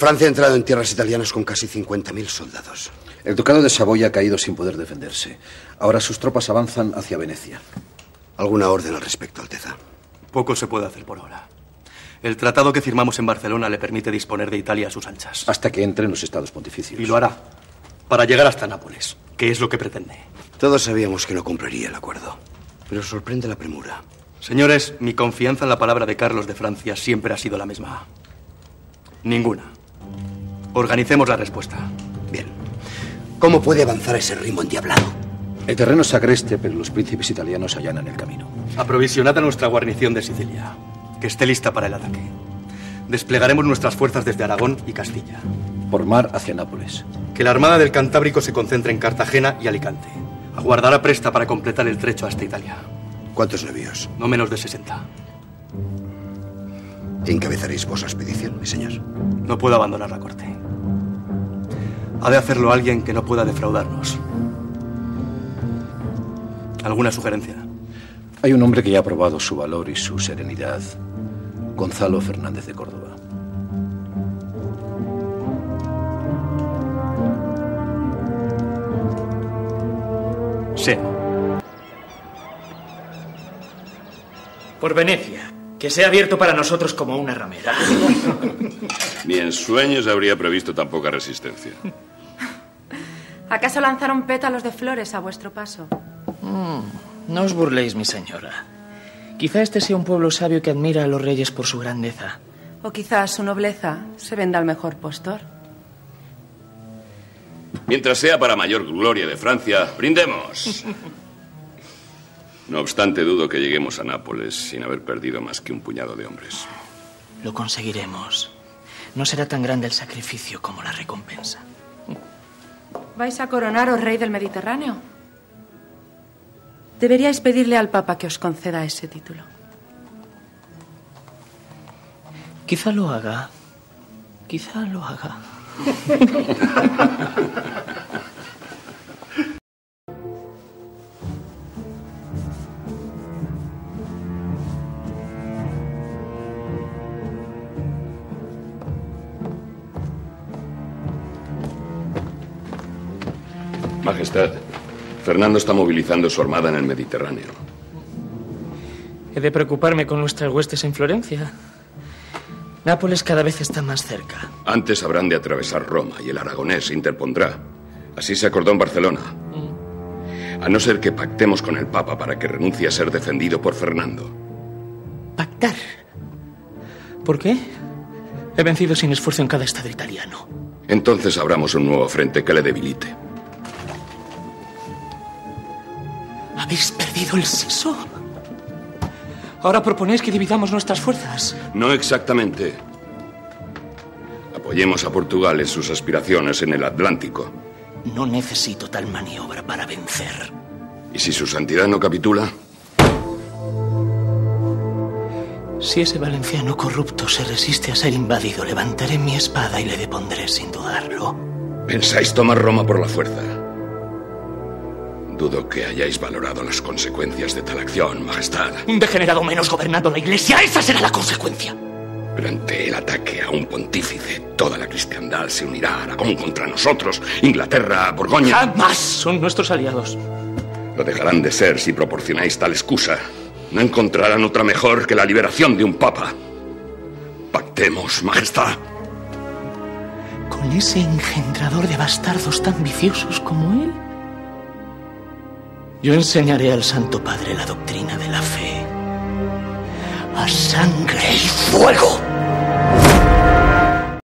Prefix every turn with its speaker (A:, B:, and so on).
A: Francia ha entrado en tierras italianas con casi 50.000 soldados.
B: El ducado de Saboya ha caído sin poder defenderse. Ahora sus tropas avanzan hacia Venecia.
A: ¿Alguna orden al respecto, Alteza?
C: Poco se puede hacer por ahora. El tratado que firmamos en Barcelona le permite disponer de Italia a sus anchas.
B: Hasta que entre en los estados pontificios.
C: Y lo hará. Para llegar hasta Nápoles, que es lo que pretende.
A: Todos sabíamos que no cumpliría el acuerdo. Pero sorprende la premura.
C: Señores, mi confianza en la palabra de Carlos de Francia siempre ha sido la misma. Ninguna. Organicemos la respuesta.
A: Bien. ¿Cómo puede avanzar ese ritmo endiablado?
B: El terreno es agreste, pero los príncipes italianos allanan el camino.
C: Aprovisionad a nuestra guarnición de Sicilia, que esté lista para el ataque. Desplegaremos nuestras fuerzas desde Aragón y Castilla.
B: Por mar hacia Nápoles.
C: Que la Armada del Cantábrico se concentre en Cartagena y Alicante. Aguardará presta para completar el trecho hasta Italia.
A: ¿Cuántos navíos?
C: No menos de 60.
A: ¿Encabezaréis vos la expedición, mi señor?
C: No puedo abandonar la corte. Ha de hacerlo alguien que no pueda defraudarnos. ¿Alguna sugerencia?
B: Hay un hombre que ya ha probado su valor y su serenidad. Gonzalo Fernández de Córdoba.
C: Sí.
D: Por Venecia, que sea abierto para nosotros como una ramera.
E: Ni en sueños habría previsto tan poca resistencia.
F: ¿Acaso lanzaron pétalos de flores a vuestro paso?
D: Mm, no os burléis, mi señora. Quizá este sea un pueblo sabio que admira a los reyes por su grandeza.
F: O quizás su nobleza se venda al mejor postor.
E: Mientras sea para mayor gloria de Francia, brindemos. No obstante, dudo que lleguemos a Nápoles sin haber perdido más que un puñado de hombres.
D: Lo conseguiremos. No será tan grande el sacrificio como la recompensa.
F: ¿Vais a coronaros rey del Mediterráneo? Deberíais pedirle al Papa que os conceda ese título.
D: Quizá lo haga. Quizá lo haga.
E: Majestad, Fernando está movilizando su armada en el Mediterráneo.
D: He de preocuparme con nuestras huestes en Florencia. Nápoles cada vez está más cerca.
E: Antes habrán de atravesar Roma y el aragonés se interpondrá. Así se acordó en Barcelona. A no ser que pactemos con el Papa para que renuncie a ser defendido por Fernando.
D: ¿Pactar? ¿Por qué? He vencido sin esfuerzo en cada estado italiano.
E: Entonces abramos un nuevo frente que le debilite.
D: ¿Habéis perdido el seso? Ahora proponéis que dividamos nuestras fuerzas.
E: No exactamente. Apoyemos a Portugal en sus aspiraciones en el Atlántico.
D: No necesito tal maniobra para vencer.
E: ¿Y si su santidad no capitula?
D: Si ese valenciano corrupto se resiste a ser invadido, levantaré mi espada y le depondré sin dudarlo.
E: ¿Pensáis tomar Roma por la fuerza? Dudo que hayáis valorado las consecuencias de tal acción, Majestad.
D: Un degenerado menos gobernando la iglesia, esa será la consecuencia.
E: Pero ante el ataque a un pontífice, toda la cristiandad se unirá. Aragón contra nosotros, Inglaterra, Borgoña.
D: Jamás son nuestros aliados.
E: Lo dejarán de ser si proporcionáis tal excusa. No encontrarán otra mejor que la liberación de un papa. Pactemos, Majestad.
D: ¿Con ese engendrador de bastardos tan viciosos como él? Yo enseñaré al Santo Padre la doctrina de la fe. A sangre y fuego.